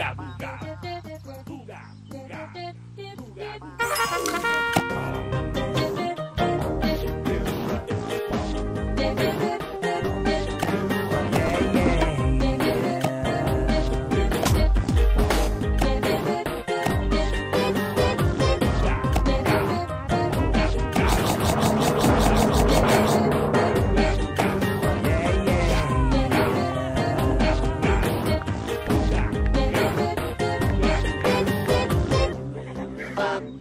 Booga booga. Booga booga. Booga Bum,